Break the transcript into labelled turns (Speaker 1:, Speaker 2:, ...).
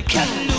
Speaker 1: the cat.